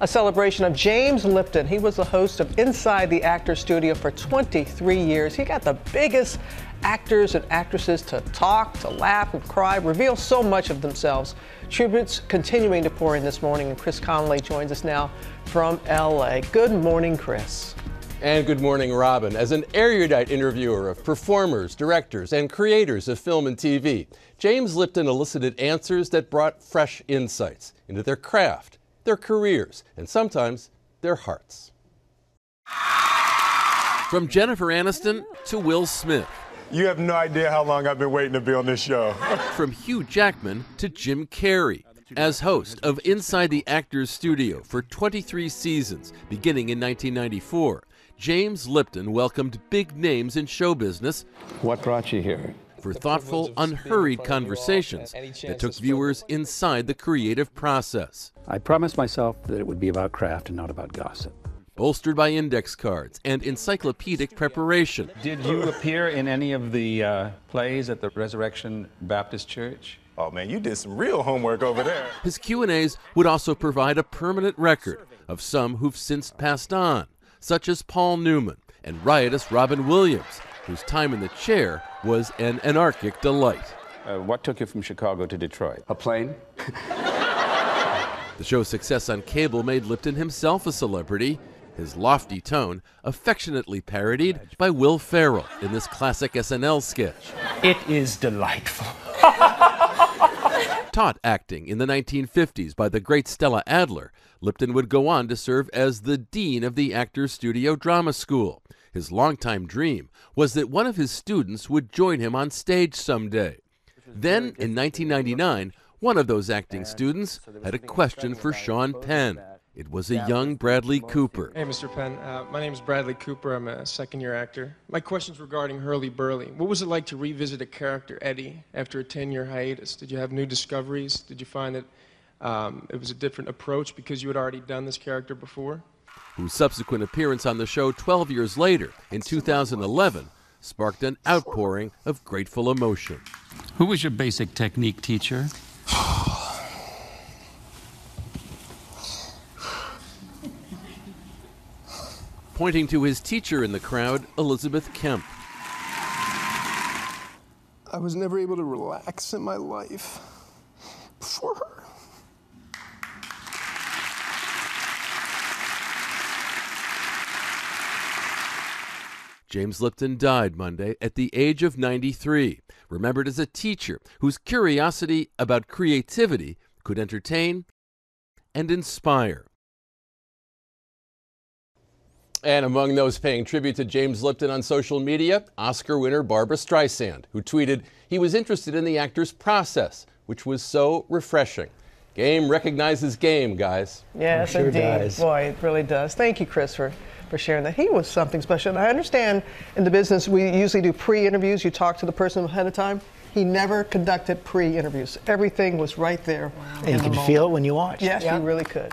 a celebration of James Lipton. He was the host of Inside the Actor Studio for 23 years. He got the biggest actors and actresses to talk, to laugh, and cry, reveal so much of themselves. Tributes continuing to pour in this morning, and Chris Connelly joins us now from LA. Good morning, Chris. And good morning, Robin. As an erudite interviewer of performers, directors, and creators of film and TV, James Lipton elicited answers that brought fresh insights into their craft, their careers, and sometimes their hearts. From Jennifer Aniston to Will Smith. You have no idea how long I've been waiting to be on this show. From Hugh Jackman to Jim Carrey. As host of Inside the Actors Studio for 23 seasons, beginning in 1994, James Lipton welcomed big names in show business. What brought you here? For thoughtful, unhurried conversations that took viewers inside the creative process. I promised myself that it would be about craft and not about gossip. Bolstered by index cards and encyclopedic preparation. Did you appear in any of the uh, plays at the Resurrection Baptist Church? Oh man, you did some real homework over there. His Q&As would also provide a permanent record of some who've since passed on such as Paul Newman and riotous Robin Williams, whose time in the chair was an anarchic delight. Uh, what took you from Chicago to Detroit? A plane? the show's success on cable made Lipton himself a celebrity, his lofty tone affectionately parodied by Will Ferrell in this classic SNL sketch. It is delightful. Taught acting in the 1950s by the great Stella Adler, Lipton would go on to serve as the dean of the Actors Studio Drama School. His longtime dream was that one of his students would join him on stage someday. Then, in 1999, one of those acting students had a question for Sean Penn. It was a young Bradley Cooper. Hey, Mr. Penn. Uh, my name is Bradley Cooper. I'm a second year actor. My question's regarding Hurlyburly. What was it like to revisit a character, Eddie, after a 10 year hiatus? Did you have new discoveries? Did you find that um, it was a different approach because you had already done this character before. Whose subsequent appearance on the show 12 years later, in 2011, sparked an outpouring of grateful emotion. Who was your basic technique teacher? Pointing to his teacher in the crowd, Elizabeth Kemp. I was never able to relax in my life before her. James Lipton died Monday at the age of 93, remembered as a teacher whose curiosity about creativity could entertain and inspire. And among those paying tribute to James Lipton on social media, Oscar winner Barbra Streisand, who tweeted he was interested in the actor's process, which was so refreshing. Game recognizes game, guys. Yes, sure indeed. Does. Boy, it really does. Thank you, Chris, for for sharing that. He was something special. And I understand in the business we usually do pre-interviews. You talk to the person ahead of time. He never conducted pre-interviews. Everything was right there. Wow. And you could feel it when you watched. Yes, yeah. you really could.